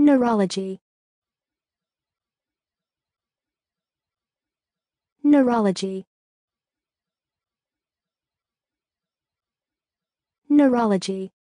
Neurology. Neurology. Neurology.